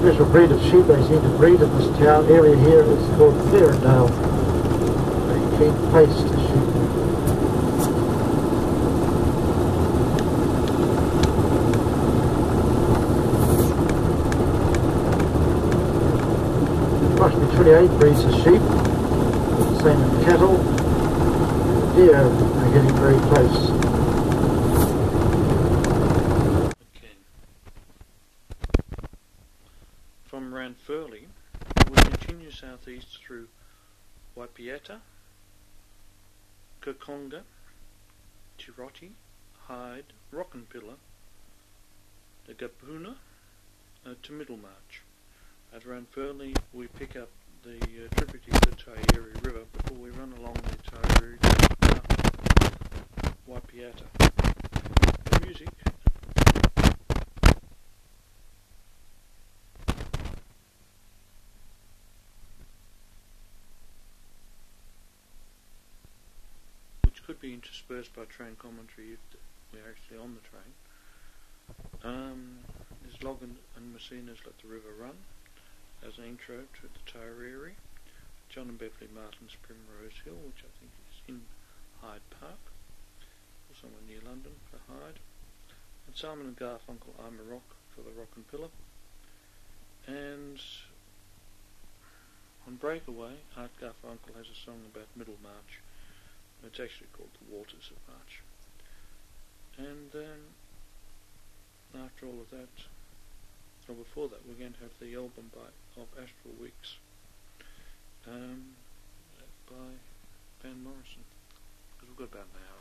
special breed of sheep they seem to breed in this town area here. It's called Clarendale. Very keen faced sheep. Approximately 28 breeds of sheep. Same in cattle. Deer are getting very close. From Ranfurly, we continue southeast through Waipiata, Kokonga, Tiroiti, Hyde, Rock and Pillar, the Ngapuna, uh, to Middlemarch. At Ranfurly, we pick up the uh, tributary of the Taieri River before we run along the Taieri to Waipiata. The music which could be interspersed by train commentary if we're actually on the train. Um, there's Loggins and Messina's Let the River Run as an intro to the Taieri. John and Beverley Martyn's Primrose Hill, which I think is in Hyde Park, or somewhere near London for Hyde. And Simon and Garfunkel, I'm a Rock for the Rock and Pillar. And on Breakaway, Art Garfunkel has a song about Middlemarch. It's actually called The Waters of March. And then, after all of that, or before that, we're going to have the album by of Astral Weeks um, by Van Morrison. Because we've got about an hour